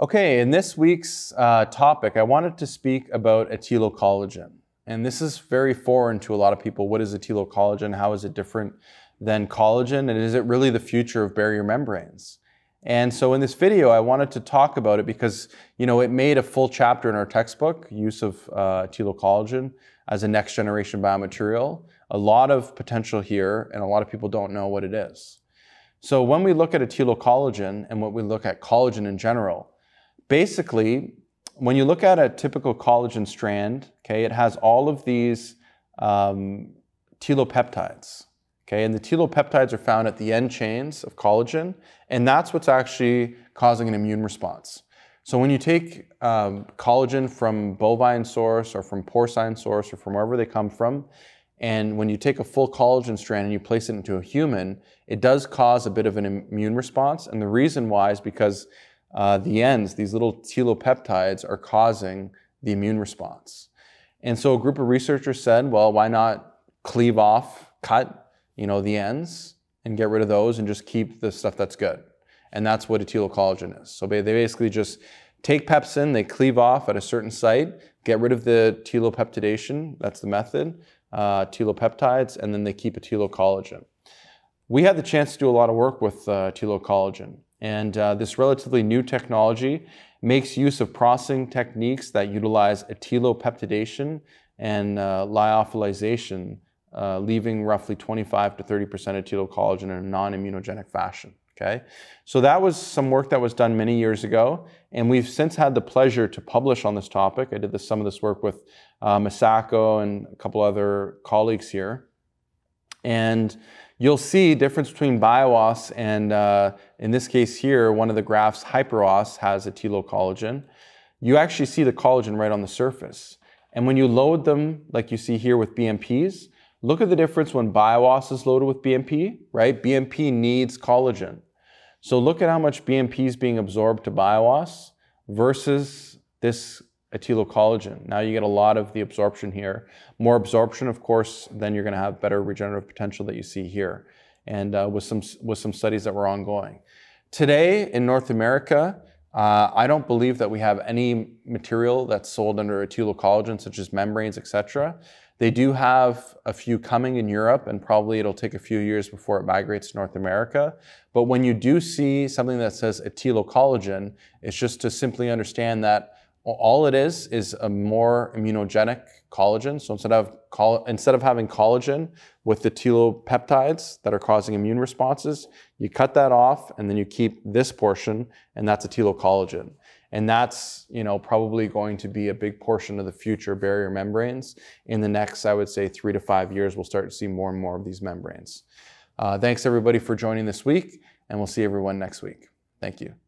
Okay, in this week's uh, topic, I wanted to speak about collagen, And this is very foreign to a lot of people. What is collagen? How is it different than collagen? And is it really the future of barrier membranes? And so in this video, I wanted to talk about it because, you know, it made a full chapter in our textbook, use of uh, as a next generation biomaterial. A lot of potential here, and a lot of people don't know what it is. So when we look at collagen and what we look at collagen in general, basically, when you look at a typical collagen strand, okay, it has all of these um, telopeptides. Okay, and the telopeptides are found at the end chains of collagen, and that's what's actually causing an immune response. So when you take um, collagen from bovine source or from porcine source or from wherever they come from, and when you take a full collagen strand and you place it into a human, it does cause a bit of an immune response. And the reason why is because uh, the ends, these little telopeptides, are causing the immune response. And so a group of researchers said, well, why not cleave off, cut, you know, the ends and get rid of those and just keep the stuff that's good. And that's what collagen is. So they basically just take pepsin, they cleave off at a certain site, get rid of the telopeptidation, that's the method, uh, telopeptides, and then they keep a collagen. We had the chance to do a lot of work with uh. And uh, this relatively new technology makes use of processing techniques that utilize atelopeptidation and uh, lyophilization, uh, leaving roughly 25 to 30% of total collagen in a non-immunogenic fashion. Okay, so that was some work that was done many years ago, and we've since had the pleasure to publish on this topic. I did this, some of this work with uh, Misako and a couple other colleagues here, and you'll see difference between Bio-Oss and, uh, in this case here, one of the graphs, Hypro-Oss, has a collagen. You actually see the collagen right on the surface. And when you load them, like you see here with BMPs, look at the difference when Bio-Oss is loaded with BMP, right? BMP needs collagen. So look at how much BMP is being absorbed to Bio-Oss versus this collagen. Now you get a lot of the absorption here. More absorption, of course, then you're going to have better regenerative potential that you see here, and uh, with some with some studies that were ongoing. Today in North America, uh, I don't believe that we have any material that's sold under collagen, such as membranes, etc. They do have a few coming in Europe, and probably it'll take a few years before it migrates to North America. But when you do see something that says collagen, it's just to simply understand that all it is is a more immunogenic collagen. So instead of instead of having collagen with the telopeptides that are causing immune responses, you cut that off and then you keep this portion, and that's atelocollagen. And that's you know probably going to be a big portion of the future barrier membranes. In the next, I would say three to five years, we'll start to see more and more of these membranes. Uh, thanks everybody for joining this week, and we'll see everyone next week. Thank you.